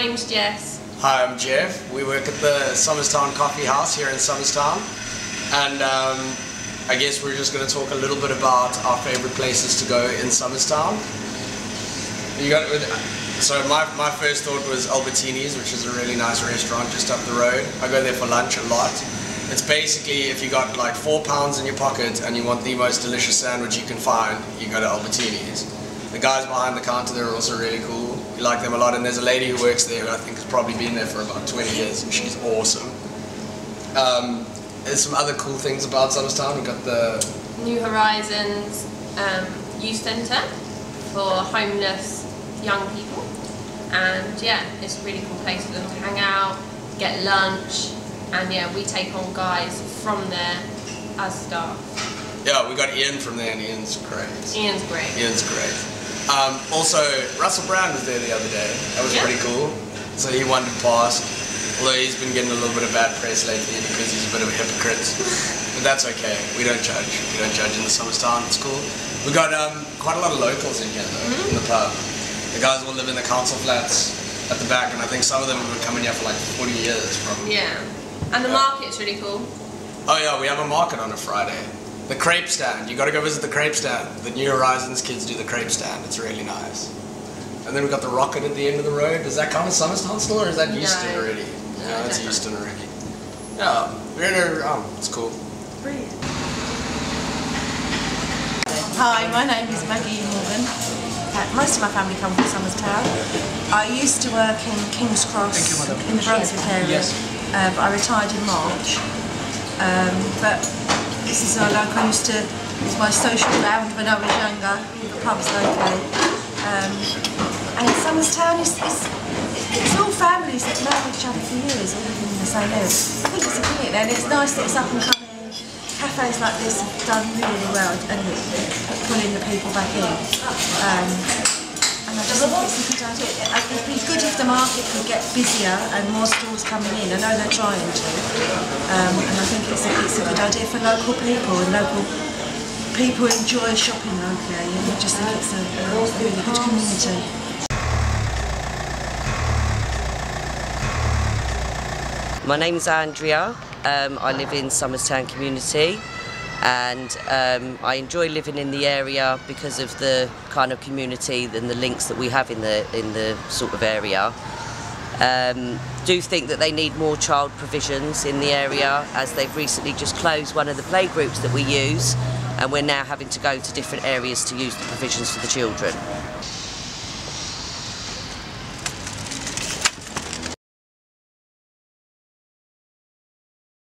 name's Jess. Hi, I'm Jeff. We work at the Somers Town Coffee House here in Somers Town. And um, I guess we're just going to talk a little bit about our favorite places to go in Somers Town. You got So my, my first thought was Albertini's, which is a really nice restaurant just up the road. I go there for lunch a lot. It's basically if you got like four pounds in your pocket and you want the most delicious sandwich you can find, you go to Albertini's. The guys behind the counter there are also really cool. You like them a lot, and there's a lady who works there who I think has probably been there for about 20 years, and she's awesome. Um, there's some other cool things about Somers Town. We've got the New Horizons um, Youth Centre for homeless young people. And yeah, it's a really cool place for them to hang out, get lunch, and yeah, we take on guys from there as staff. yeah, we got Ian from there, and Ian's great. Ian's great. Ian's great. Um, also, Russell Brand was there the other day. That was Yeah. pretty cool. So he wandered past. Although he's been getting a little bit of bad press lately because he's a bit of a hypocrite. But that's okay. We don't judge. We don't judge in the Somers Town. It's cool. We've got um, quite a lot of locals in here though, Mm-hmm. in the pub. The guys all live in the council flats at the back, and I think some of them have been coming here for like 40 years probably. Yeah. And the Yeah. market's really cool. Oh yeah, we have a market on a Friday. The crepe stand. You got to go visit the crepe stand. The New Horizons kids do the crepe stand. It's really nice. And then we've got the rocket at the end of the road. Does that count as Somers Town still, or is that Euston No. already? No, Yeah, that's definitely. Euston already. Yeah, we're in a, um, it's cool. Brilliant. Hi, my name is Maggie Morgan. Uh, Most of my family come from Somers Town. I used to work in King's Cross in the Brunswick area, uh, but I retired in March. Um, but this is our local. I used to, it was my social ground when I was younger. The pub's locally. Um, and Somers Town is, is it's all families that know each other for years, all living in the same area. I think it's a brilliant, and it's nice that it's up and coming. Cafes like this have done really well and it's pulling the people back in. Um, it's a good idea. It'd be good if the market could get busier and more stores coming in. I know they're trying to. Um, and I think it's a, it's a good idea for local people and local people enjoy shopping locally and I just think it's a, a really good community. My name's Andrea. Um, I live in Somers Town community and um, I enjoy living in the area because of the kind of community and the links that we have in the in the sort of area. Um, do think that they need more child provisions in the area as they've recently just closed one of the playgroups that we use and we're now having to go to different areas to use the provisions for the children.